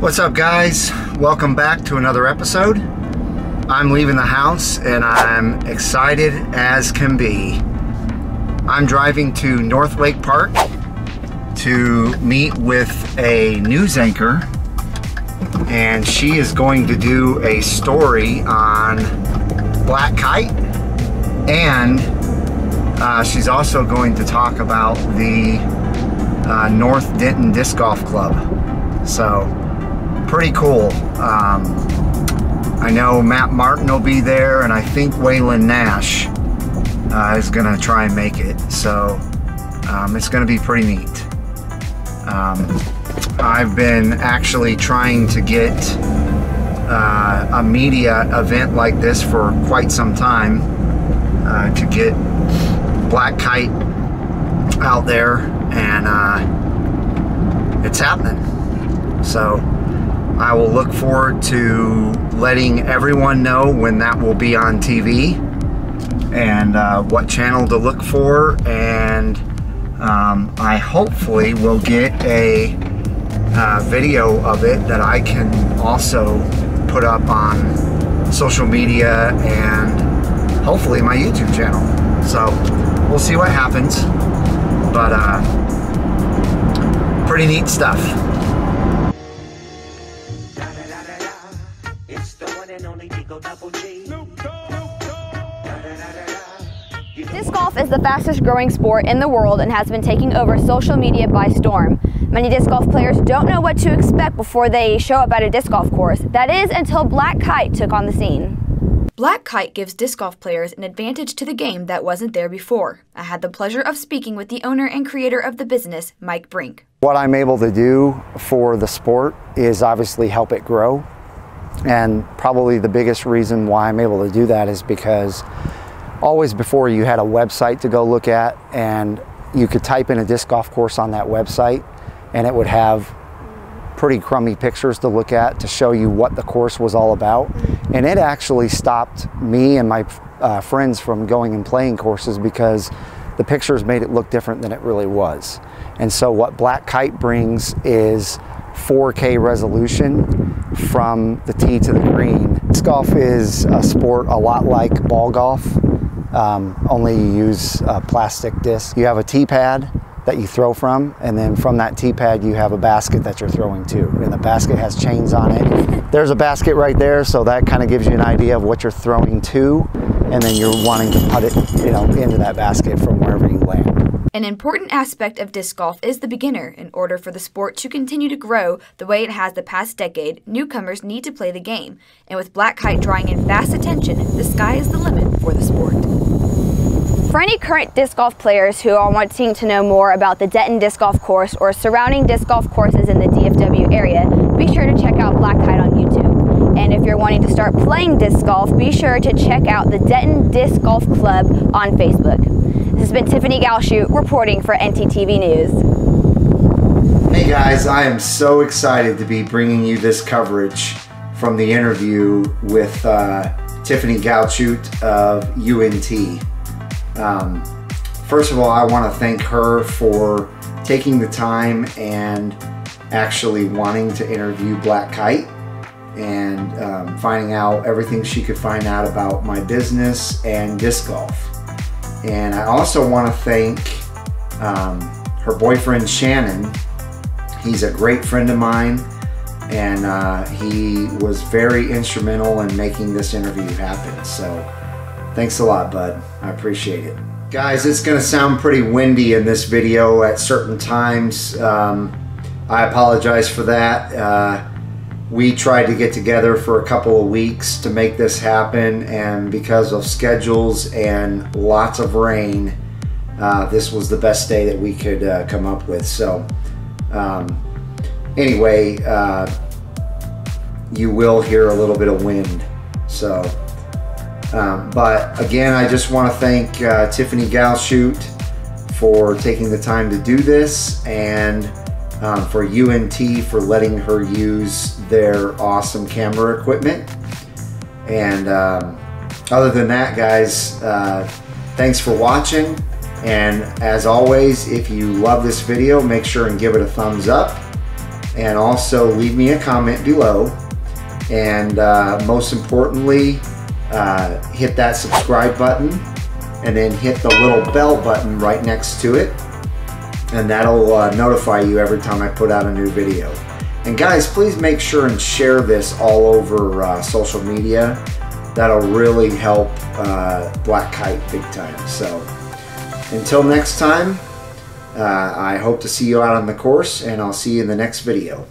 What's up guys? Welcome back to another episode. I'm leaving the house and I'm excited as can be. I'm driving to North Lake Park to meet with a news anchor and she is going to do a story on black kite and uh, she's also going to talk about the uh, North Denton Disc Golf Club. So pretty cool. Um, I know Matt Martin will be there and I think Waylon Nash uh, is gonna try and make it. So um, it's gonna be pretty neat. Um, I've been actually trying to get uh, a media event like this for quite some time uh, to get Black Kite out there and uh, it's happening. So I will look forward to letting everyone know when that will be on TV and uh, what channel to look for and um, I hopefully will get a uh, video of it that I can also put up on social media and hopefully my YouTube channel. So we'll see what happens, but uh, pretty neat stuff. Disc golf is the fastest growing sport in the world and has been taking over social media by storm. Many disc golf players don't know what to expect before they show up at a disc golf course. That is until Black Kite took on the scene. Black Kite gives disc golf players an advantage to the game that wasn't there before. I had the pleasure of speaking with the owner and creator of the business, Mike Brink. What I'm able to do for the sport is obviously help it grow. And probably the biggest reason why I'm able to do that is because always before you had a website to go look at and you could type in a disc golf course on that website and it would have pretty crummy pictures to look at to show you what the course was all about. And it actually stopped me and my uh, friends from going and playing courses because the pictures made it look different than it really was. And so what Black Kite brings is 4K resolution from the tee to the green. Disc golf is a sport a lot like ball golf, um, only you use a plastic disc. You have a tee pad that you throw from, and then from that tee pad you have a basket that you're throwing to, and the basket has chains on it. There's a basket right there, so that kind of gives you an idea of what you're throwing to, and then you're wanting to put it, you know, into that basket from wherever you land. An important aspect of disc golf is the beginner. In order for the sport to continue to grow the way it has the past decade, newcomers need to play the game. And with Black Kite drawing in vast attention, the sky is the limit for the sport. For any current disc golf players who are wanting to know more about the Denton Disc Golf Course or surrounding disc golf courses in the DFW area, be sure to check out Black Kite on YouTube. And if you're wanting to start playing disc golf, be sure to check out the Denton Disc Golf Club on Facebook. This has been Tiffany Galchutt reporting for NTTV News. Hey guys, I am so excited to be bringing you this coverage from the interview with uh, Tiffany Galchutt of UNT. Um, first of all, I want to thank her for taking the time and actually wanting to interview Black Kite and um, finding out everything she could find out about my business and disc golf. And I also want to thank um, her boyfriend Shannon. He's a great friend of mine and uh, he was very instrumental in making this interview happen. So Thanks a lot, bud. I appreciate it. Guys, it's gonna sound pretty windy in this video at certain times. Um, I apologize for that. Uh, we tried to get together for a couple of weeks to make this happen and because of schedules and lots of rain, uh, this was the best day that we could uh, come up with. So um, anyway, uh, you will hear a little bit of wind. So um, but again, I just want to thank uh, Tiffany Galchutt for taking the time to do this and um, for UNT for letting her use their awesome camera equipment. And um, other than that, guys, uh, thanks for watching. And as always, if you love this video, make sure and give it a thumbs up. and also leave me a comment below. And uh, most importantly, uh, hit that subscribe button and then hit the little bell button right next to it. And that'll uh, notify you every time I put out a new video. And guys, please make sure and share this all over uh, social media. That'll really help uh, Black Kite big time. So until next time, uh, I hope to see you out on the course and I'll see you in the next video.